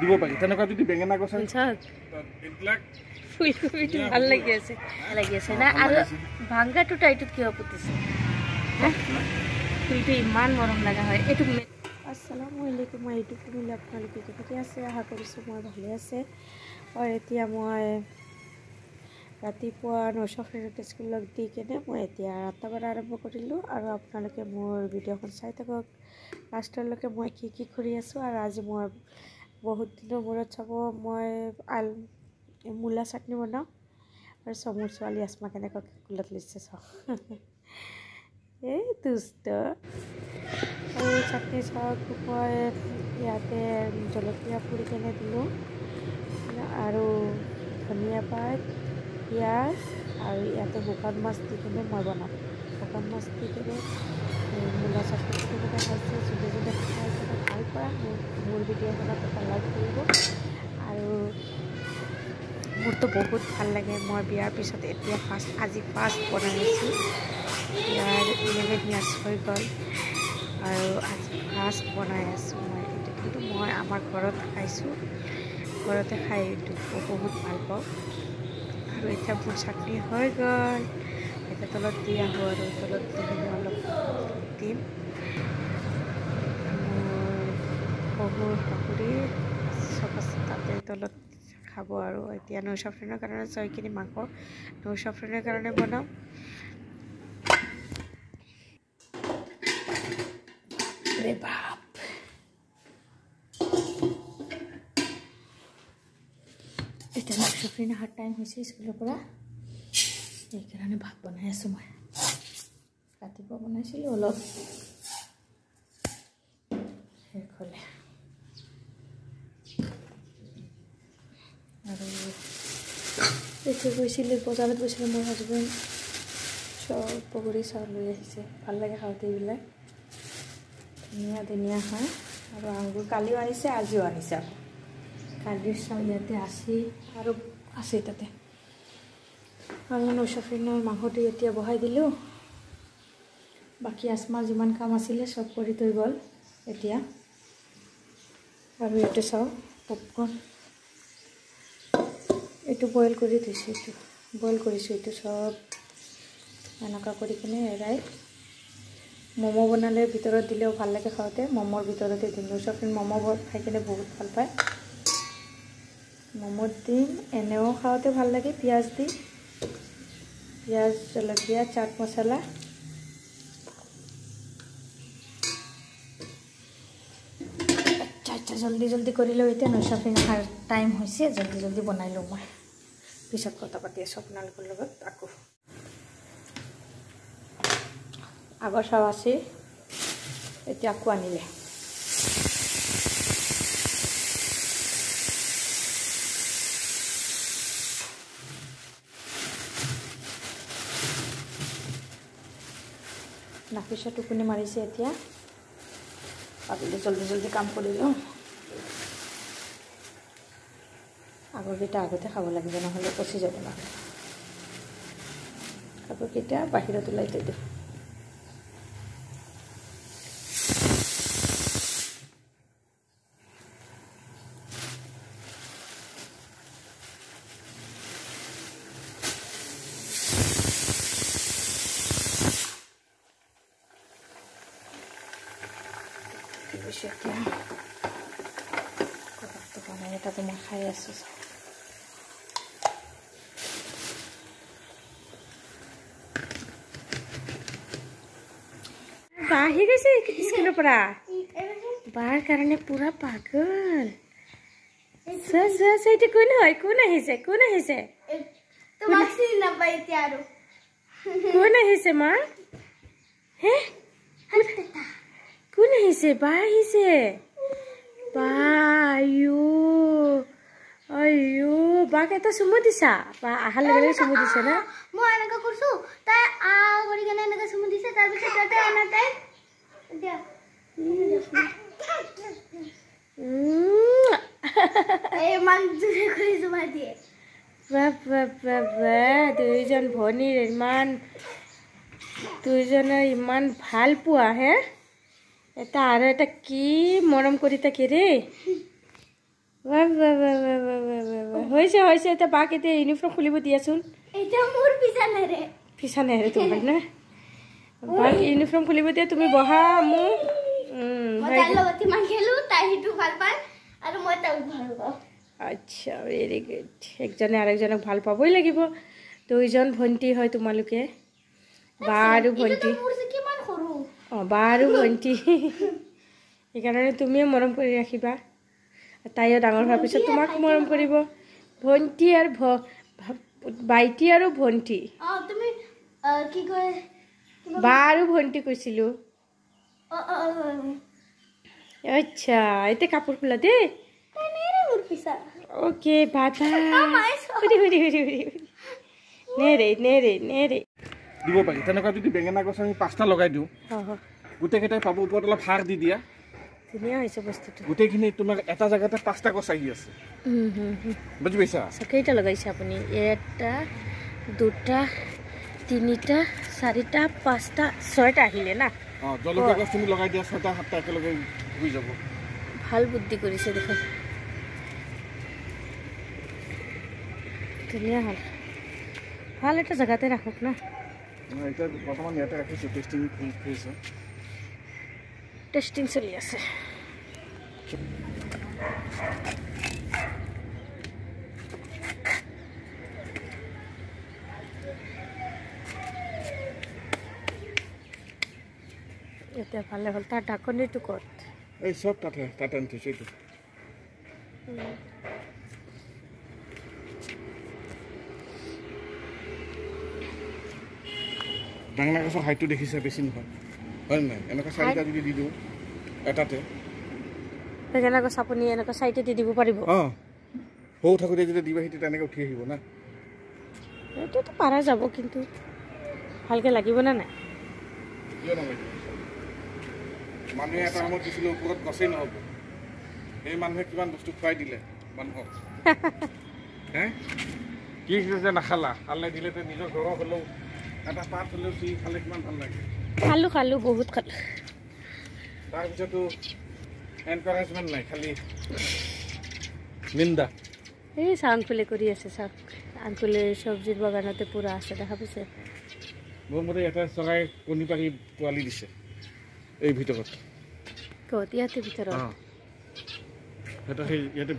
দিব পাৰি। তেনেকুৱা যদি বেঙেনা গছ এইবিলাক ফুলকবিটো ভাল লাগি আছে। লাগি আছে না? আৰু ভাংগাটো টাইটোত কিয় পুতিছে? হা? ফুলটো ইমান মৰম লগা হয়। এইটো আছালামু আলাইকুম মই আপোনালোকে কেনেকৈ আছে? আশা কৰিছোঁ মই ভালে আছে। আৰু এতিয়া মই ৰাতিপুৱা নৈশ স্কুলত দি কেনে মই এতিয়া আঠটা বজা আৰম্ভ কৰিলোঁ আৰু আপোনালোকে মোৰ ভিডিঅ'খন চাই থাকক। লাষ্টলৈকে মই কি কি কৰি আছোঁ আৰু আজি মই বহুত দিনৰ মূৰত চাব মই আল মূলা চাটনি বনাওঁ আৰু চাওঁ মোৰ ছোৱালী আসমা কেনেকৈ কুলত লৈছে চাওঁ। এই দুষ্ট। আৰু চাটনি চাওক মই ইয়াতে জলকীয়া পুৰি কেনে দিলোঁ। আৰু ধনিয়া পাত পিঁয়াজ আৰু ইয়াতে শুকান মাছ দি কিনে মই বনাম শুকান মাছ দি কিনে কেনে খাইছে যোনে খাই কিনে ভাল পায় মোৰ মোৰ ভিডিঅ'খনত এটা লাইক কৰিব আৰু মোৰতো বহুত ভাল লাগে মই বিয়াৰ পিছত এতিয়া ফাৰ্ষ্ট আজি ফাৰ্ষ্ট বনাই আছোঁ বিয়াৰ ইলেভেন ইয়াৰ্ছ হৈ গ'ল আৰু আজি ফাৰ্ষ্ট বনাই আছোঁ মই এইটো কিন্তু মই আমাৰ ঘৰত খাইছোঁ ঘৰতে খাই এইটো বহুত ভাল পাওঁ আৰু এতিয়া মোৰ চাটনি হৈ গ'ল এতিয়া তলত দি আহোঁ আৰু তলত দি কিনে অলপ দিম শহুৰ শাশুড়ি চব আছে তাতে তলত খাব আৰু এতিয়া নৈশ ফ্ৰেণ্ডৰ কাৰণে ছয়খিনি মাংস নৈশ ফ্ৰেণ্ডৰ কাৰণে বনাওঁ এতিয়া নৈশ ফ্ৰেণ্ড অহাৰ টাইম হৈছে স্কুলৰ পৰা সেইকাৰণে ভাত বনাই আছোঁ মই। ৰাতিপুৱা বনাইছিলোঁ অলপ। শেষ হ'লে। আৰু এতিয়া গৈছিলোঁ বজাৰত গৈছিলোঁ মোৰ হাজবেণ্ড চব পকৰি চাউল লৈ আহিছে। ভাল লাগে খাওঁতে এইবিলাক। ধুনীয়া ধুনীয়া হয়। আৰু আঙুৰ কালিও আনিছে আজিও আনিছে আকৌ কালিৰ চাউল ইয়াতে আছে আৰু আছে তাতে। আৰু নৈচফিনৰ মাংসটো এতিয়া বহাই দিলোঁ। বাকী আচমাৰ যিমান কাম আছিলে চব কৰি থৈ গ'ল এতিয়া। আৰু এইটো চাওঁ পপকৰ্ণ এইটো বইল কৰি থৈছোঁ এইটো। বইল কৰিছোঁ এইটো চব এনেকুৱা কৰি কিনে এৰাই। ম'ম' বনালে ভিতৰত দিলেও ভাল লাগে খাওঁতে। ম'মৰ ভিতৰতে দিম চফিন ম'ম' খাই কিনে বহুত ভাল পায়। ম'ম'ত দিম এনেও খাওঁতে ভাল লাগে পিঁয়াজ দি পিঁয়াজ জলকীয়া চাট মছলা আচ্ছা আচ্ছা জল্দি জল্দি কৰি লওঁ এতিয়া নৈচফিন অহাৰ টাইম হৈছে জল্দি জল্দি বনাই লওঁ মই। পিছত কথা পাতি আছোঁ আপোনালোকৰ লগত আকৌ। আগৰ চাও আছে এতিয়া আকৌ আনিলে। নাফিছা টোপনি মাৰিছে এতিয়া ভাবিলোঁ জল্দি জল্দি কাম কৰি লওঁ আগৰকেইটা আগতে খাব লাগিব নহ'লে পচি যাব নহ'লে কাপোৰকেইটা বাহিৰত ওলাই থৈ দিওঁ এতিয়া কবাকটো বনাই তাতে মই খাই আছোঁ বা আহি গৈছে স্কুলৰ পৰা বাৰ কাৰণে পুৰা পাগল চোৱা চোৱা চোৱা এইটো কোন হয় কোন আহিছে কোন আহিছে কোন আহিছে মা হে কোন আহিছে বা আহিছে বা আয়ো আয়ো বাক এটা চুমু দিছা বা অহাৰ লগে লগে চুমু দিছে না মই এনেকৈ কৰিছো তাই আ কৰি কেনে চুমু দিছে তাৰপিছত তাতে তাই দুয়োজন ভনীৰ ইমান দুয়োজনৰ ইমান ভাল পোৱা হে এটা আৰু এটা কি বাহ, বাহ, বাহ, বাহ। হৈছে হৈছে এতিয়া বাক এতিয়া ইউনিফৰ্ম খুলিব দিয়াচোন। এইটো মোৰ পিছা নেৰে। পিছা নেৰে তোমাৰ না? বাক ইউনিফৰ্ম খুলিব দিয়া তুমি বহা তাক পাওঁ। আচ্ছা ভেৰি গুড একজনে আৰেকজনক ভাল পাবই লাগিব। দুইজন ভণ্টি হয় তোমালোকে। বা আৰু ভণ্টি এইটোতো মোৰ যে কিমান সৰু অঁ বা আৰু ভণ্টি সেইকাৰণে তুমিও মৰম কৰি ৰাখিবা। তাইও ডাঙৰ হোৱাৰ পিছত তোমাক মৰম কৰিব। ভণ্টি আৰু ভ- ভাইটি আৰু ভণ্টি। কি কয় বা আৰু ভণ্টি কৈছিলোঁ। আচ্ছা এতিয়া কাপোৰ খোলা দেই। অ'কে বাবা সুধি নেৰে নেৰে নেৰে দিব পাৰি। তেনেকুৱা যদি বেঙেনা গছ আমি পাঁচটা লগাই দিওঁ গোটেইকেইটাই পাব ওপৰত অলপ সাৰ দি দিয়া। ধুনীয়া হৈছে বস্তুটো। গোটেইখিনি তোমাক এটা জেগাতে পাঁচটা গছ আহি আছে। হুম, হুম, হুম। বুজি পাইছা? আচ্ছা কেইটা লগাইছে আপুনি। এটা দুটা তিনিটা চাৰিটা পাঁচটা ছয়টা আহিলে না? অঁ জলকীয়া গছ তুমি লগাই দিয়া ছটা সাতটা একেলগে হৈ যাব। ভাল বুদ্ধি কৰিছে দেখোন। ধুনীয়া হ'ল। ভাল এটা জেগাতে ৰাখক না? কৰিছোঁ টেষ্টিং চলি আছে। এতিয়া ভালে হ'ল তাৰ ঢাকনিটো ক'ত? এই চব তাতে তাতে থৈছোঁ এইটো বেঙেনা গছৰ হাইটটো দেখিছে বেছি নহয়। হয় নাই? এনেকুৱা চাৰিটা যদি দি দিওঁ এটাতে। বেঙেনা গছ আপুনি এনেকুৱা চাইডে দি দিব পাৰিব। অঁ। সৰু থাকোঁতে যেতিয়া দিবা সেইটো তেনেকৈ উঠি আহিব না? এইটোতো পাৰা যাব কিন্তু ভালকৈ লাগিব নে নাই? কিয় মানুহে এটা সময়ত দিছিলে ওপৰত গছেই নহ'ব। সেই মানুহে কিমান বস্তু খুৱাই দিলে মানুহক? হে? কি যে নাখালা? খালে দিলে নিজৰ ঘৰৰ হ'লেও এটা পাত হ'লেও চুই খালে কিমান ভাল লাগে? খালোঁ খালোঁ বহুত খালোঁ। তাৰপিছতো এনকাৰেজমেণ্ট নাই খালি নিন্দা। এই চাওঁ আংকুলে কৰি আছে চাওক আংকুলে চব্জিৰ বাগানতে পূৰা আছে দেখা পাইছে? মোৰ মতে এটা চৰাই কণী পাৰি পোৱালি দিছে এই ভিতৰত। ক'ত? ইয়াতে ভিতৰত?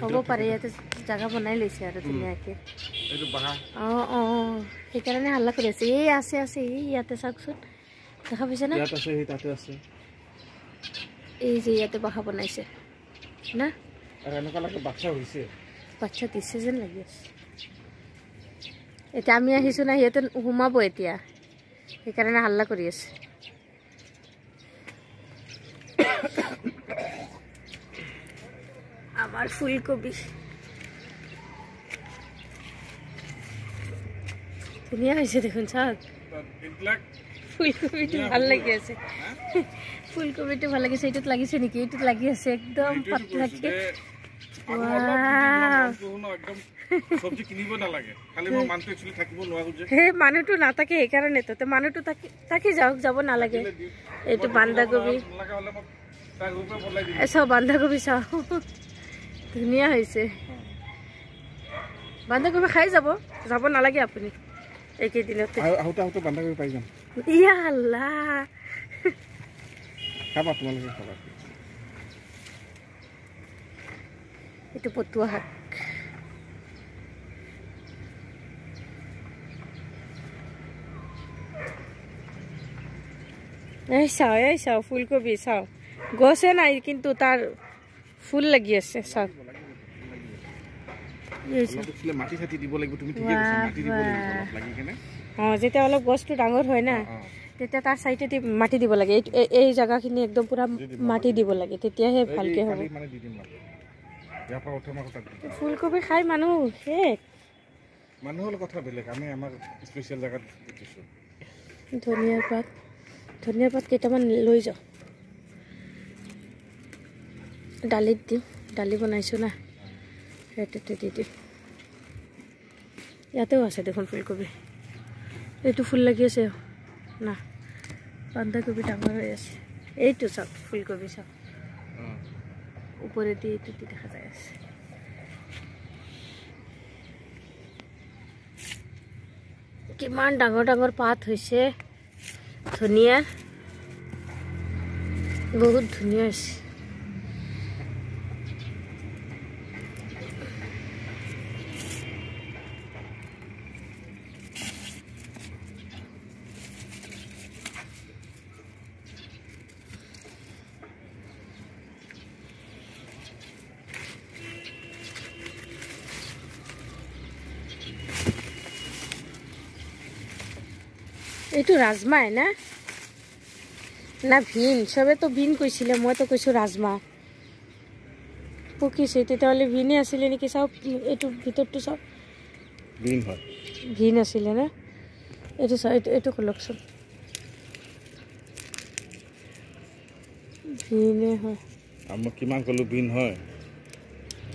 হ'ব পাৰে। ইয়াতে জাগা বনাই লৈছে আৰু ধুনীয়াকৈ। অঁ অঁ সেইকাৰণে হাল্লা কৰি আছে। এই আছে আছে এই ইয়াতে চাওকচোন দেখা পাইছে না? ইয়াত আছে সেই তাতে আছে। এই যে ইয়াতে বাহা বনাইছে। না? আৰু এনেকুৱা লাগে বাচ্চা হৈছে। বাচ্চা দিছে যেন লাগি আছে। এতিয়া আমি আহিছোঁ না সিহঁতে সোমাব এতিয়া। সেইকাৰণে হাল্লা কৰি আছে। আমাৰ ফুলকবি। ধুনীয়া হৈছে দেখোন চাওক ফুলকবিটো ভাল লাগি আছে। ফুলকবিটো ভাল লাগিছে এইটোত লাগিছে নেকি? এইটোত লাগি আছে একদম পাতলাকে মানুহটো নাথাকে সেইকাৰণেতো তো মানুহটো থাকি যাওক যাব নালাগে। এইটো বন্ধাকবি। চাওঁ বন্ধাকবি চাওঁ। ধুনীয়া হৈছে। বন্ধাকবি খাই যাব যাব নালাগে আপুনি। এইকেইদিনতে আহো- আহোঁতে আহোঁতে বন্ধাকবি পাই যাম। ইয়া আল্লাহ। খাবা তোমালোকে খাবা। এইটো পটুৱা শাক। এই চাওঁ এই চাওঁ ফুলকবি চাওঁ। গছে নাই কিন্তু তাৰ ফুল লাগি আছে চাওক এই চাওক। অলপ একচুৱেলি মাটি চাটি দিব লাগিব তুমি ঠিকে কৈছা মাটি দিব লাগিব অলপ লাগি কেনে। অঁ যেতিয়া অলপ গছটো ডাঙৰ হয় না তেতিয়া তাৰ চাইডেদি মাটি দিব লাগে। এই- জেগাখিনি একদম পূৰা মাটি দিব লাগে তেতিয়াহে ভালকৈ হ'ব। ফুলকবি খাই মানুহ শেষ। মানুহৰ কথা বেলেগ আমি আমাৰ স্পেচিয়েল জেগাত দিছোঁ ধনিয়াৰ পাত ধনিয়াৰ পাত কেইটামান লৈ যাওঁ। দালিত দিম দালি বনাইছোঁ না। ইয়াতেও আছে দেখোন ফুলকবি এইটো ফুল লাগি আছে না বান্ধাকবি ডাঙৰ হৈ আছে এইটো চাওক ফুলকবি চাওক ওপৰেদি এইটো দি দেখা যায় আছে কিমান ডাঙৰ ডাঙৰ পাত হৈছে ধুনীয়া বহুত ধুনীয়া হৈছে এইটো ৰাজমাহ না? না ভিন। চবেতো ভিন কৈছিলে মইতো কৈছোঁ ৰাজমাহ পকিছে তেতিয়াহ'লে ভিনে আছিলে নেকি চাওক এইটো ভিতৰটো চাওক। বিন হয়। ভিন আছিলে না? এইটো চাওক এইটো এইটো খোলকচোন ভিনে হয়। মই কিমান ক'লোঁ বিন হয়?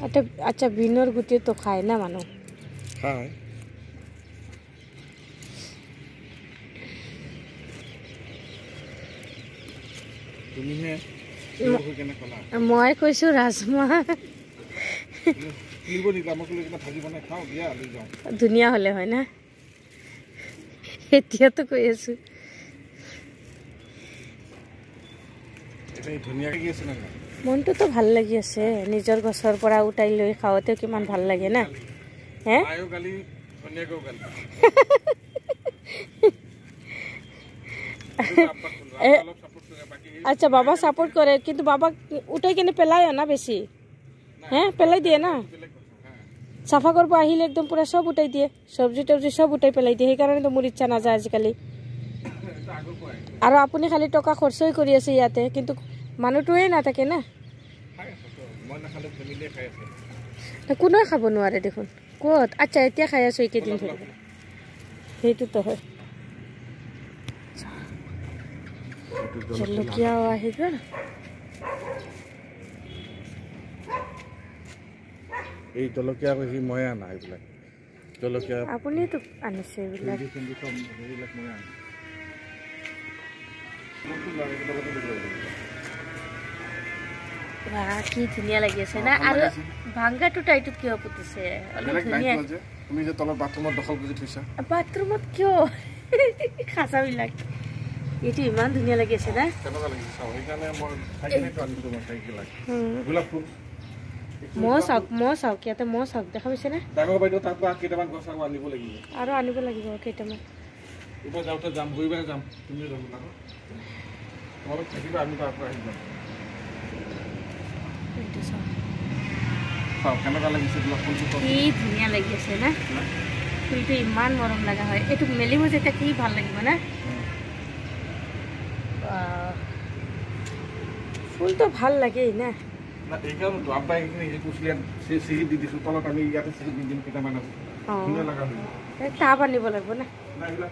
আচ্ছা আচ্ছা ভিনৰ গুটিটো খায় না মানুহ? খায় তুমিহে কেনে ক'লা মই কৈছোঁ ৰাজমাহ ধুনীয়া হ'লে হয় না? এতিয়াতো কৈ আছোঁ। মনটোতো ভাল লাগি আছে নিজৰ গছৰ পৰা উঠাই লৈ খাওঁতেও কিমান ভাল লাগে না? হে? আচ্ছা বাবা ছাপোৰ্ট কৰে কিন্তু বাবাক উঠাই কিনে পেলাই না বেছি হে পেলাই দিয়ে না? চাফা কৰিব আহিলে একদম পূৰা চব উঠাই দিয়ে চব্জি তব্জি চব উঠাই পেলাই দিয়ে সেইকাৰণেতো মোৰ ইচ্ছা নাযায় আজিকালি। এইটো আগৰ পৰাই আৰু আপুনি খালি টকা খৰচই কৰি আছে ইয়াতে কিন্তু নাথাকে না। তো খাই আছে কোনোৱে খাব নোৱাৰে দেখোন। ক'ত? আচ্ছা এতিয়া খাই আছোঁ এইকেইদিন ধৰি। সেইটোতো হয়। এই জলকীয়া সি ময়ে আনা এইবিলাক। জলকীয়া আপুনিতো আনিছে এইবিলাক। কি ধুনীয়া লাগি আছে না। আৰু ভাংগাটো টাইটোত কিয় পুতিছে? তুমি যে তলত বাথৰুমত দখল কৰি থৈছা। বাথৰুমত কিয়? খাচাবিলাক। এইটো ইমান ধুনীয়া লাগি আছে না মই চাওক মই চাওক ইয়াতে মই চাওক দেখা পাইছেনে লাগিব। আৰু আনিব লাগিব কেইটামান। কি ধুনীয়া লাগি আছে না ফুলটো ইমান মৰম লগা হয়। এইটো মেলিব যেতিয়া কি ভাল লাগিব না? বাহ। ফুলটো ভাল লাগেই না? না এইকাৰণেতো আব্বাই এইখিনি হেৰি কৰিছিলে ইয়াত চি- চিৰি দি দিছোঁ তলত আমি ইয়াতে চিৰি দি দিম কেইটামান। আছে অঁ। ধুনীয়া লগা এই টাব আনিব লাগিব না? না এইবিলাক